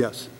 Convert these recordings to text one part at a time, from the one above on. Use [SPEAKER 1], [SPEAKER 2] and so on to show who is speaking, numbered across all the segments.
[SPEAKER 1] Yes.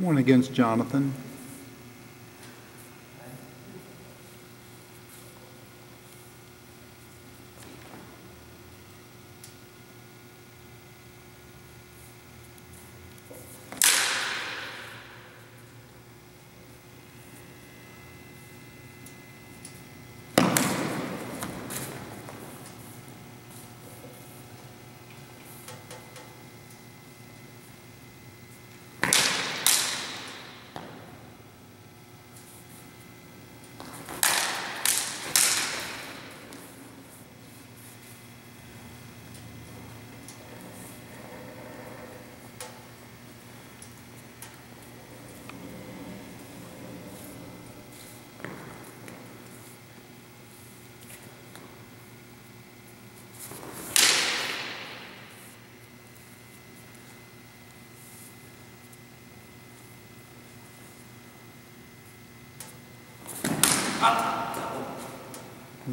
[SPEAKER 1] One against Jonathan.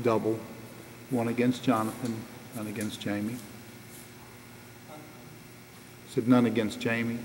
[SPEAKER 1] Double. One against Jonathan, none against Jamie. Said none against Jamie.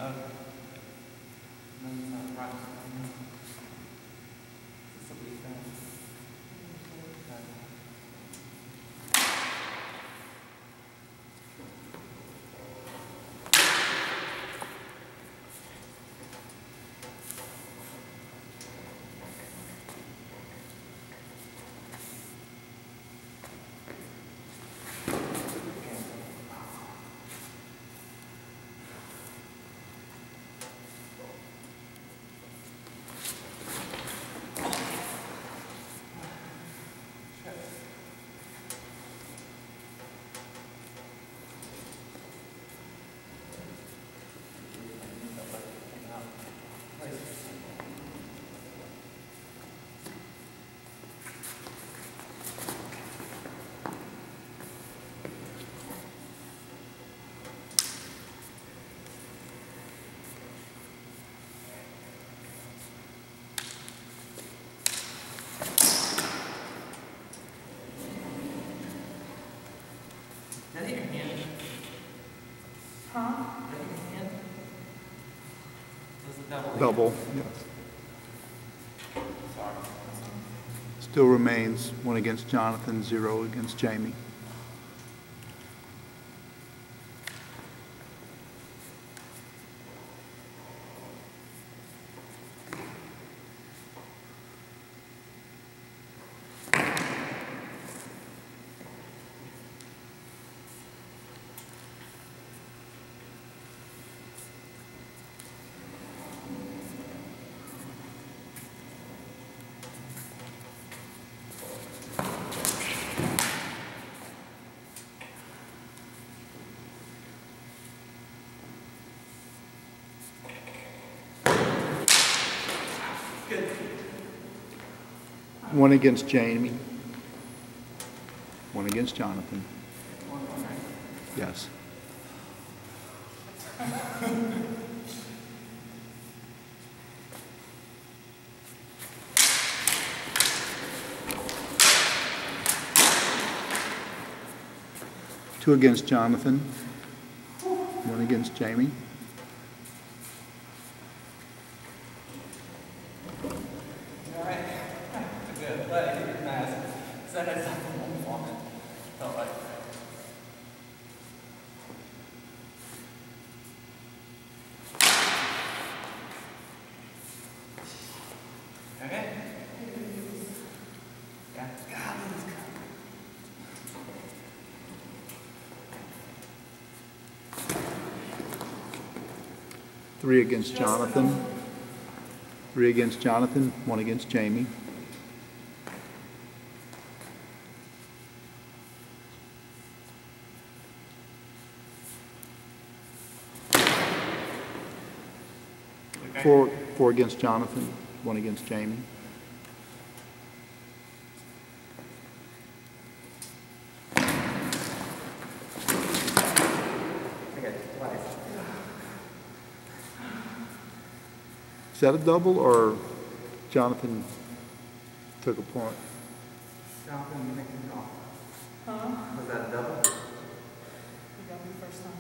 [SPEAKER 2] Double, yes. Still remains one against Jonathan, zero against Jamie. One against Jamie. One against Jonathan. Yes. Two against Jonathan. One against Jamie. Three against Jonathan. Three against Jonathan, one against Jamie. Four, four against Jonathan, one against Jamie.
[SPEAKER 1] Okay, twice.
[SPEAKER 2] That a double or Jonathan took a point?
[SPEAKER 1] Jonathan, you make me call.
[SPEAKER 3] Huh?
[SPEAKER 1] Was that a double?
[SPEAKER 3] You got me first time.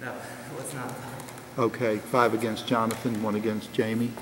[SPEAKER 1] No, it was not.
[SPEAKER 2] Okay, five against Jonathan, one against Jamie.